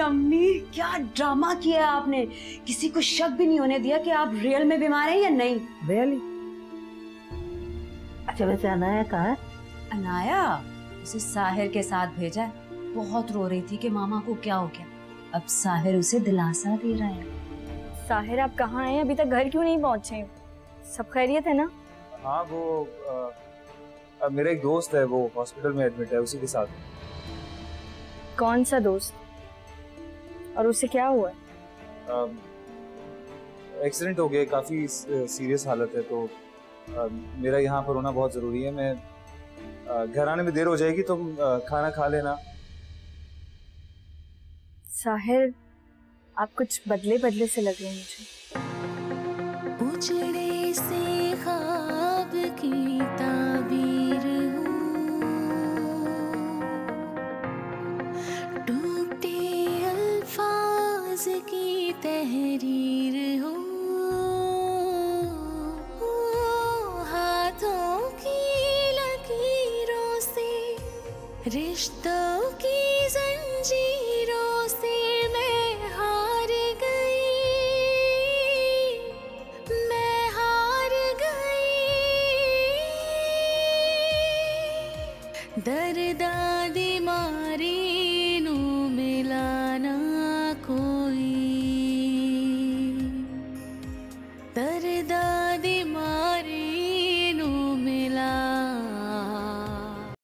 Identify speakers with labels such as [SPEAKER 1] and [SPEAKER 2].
[SPEAKER 1] अम्मी। क्या ड्रामा किया आपने? किसी को शक भी नहीं होने दिया कि आप रियल में बीमार हैं या नहीं?
[SPEAKER 2] रियली अच्छा वैसे अनाया कहाँ है?
[SPEAKER 1] अनाया? उसे साहिर के साथ भेजा है। बहुत रो रही थी कि मामा को क्या हो गया। अब साहिर उसे दिलासा दे रहा है।
[SPEAKER 3] साहिर आप कहाँ हैं? अभी तक घर क्यों नहीं पहुँचे? सब खैरियत है ना?
[SPEAKER 4] हाँ वो आ, आ, मेरा एक दोस्त है वो हॉस्पिटल में एडमिट है उसी के साथ।
[SPEAKER 3] कौन सा दोस्त? और उसे क्या हुआ?
[SPEAKER 4] एक्सीडेंट हो गया काफ़ी सीरियस हालत है तो आ, मेरा यहाँ पर होना बहुत ज़रूरी है। मैं आ, घर आने में देर हो जाएगी तो खाना खा लेना।
[SPEAKER 3] साहिर आप कुछ बदले बदले से लग रहे हैं मुझे।
[SPEAKER 5] तहरीर हूँ, हाथों की लकीरों से, रिश्तों की जंजीरों से मैं हार गई। मैं हार गई। दर्दा